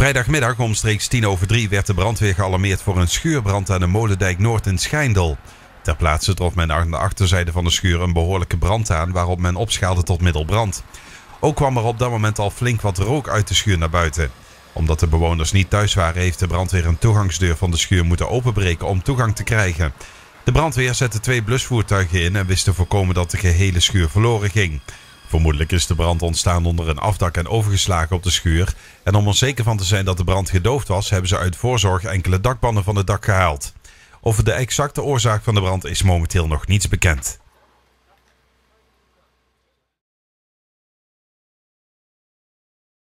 Vrijdagmiddag omstreeks tien over drie werd de brandweer gealarmeerd voor een schuurbrand aan de Molendijk Noord in Schijndel. Ter plaatse trof men aan de achterzijde van de schuur een behoorlijke brand aan waarop men opschaalde tot middelbrand. Ook kwam er op dat moment al flink wat rook uit de schuur naar buiten. Omdat de bewoners niet thuis waren, heeft de brandweer een toegangsdeur van de schuur moeten openbreken om toegang te krijgen. De brandweer zette twee blusvoertuigen in en wist te voorkomen dat de gehele schuur verloren ging. Vermoedelijk is de brand ontstaan onder een afdak en overgeslagen op de schuur. En om er zeker van te zijn dat de brand gedoofd was, hebben ze uit voorzorg enkele dakpannen van het dak gehaald. Over de exacte oorzaak van de brand is momenteel nog niets bekend.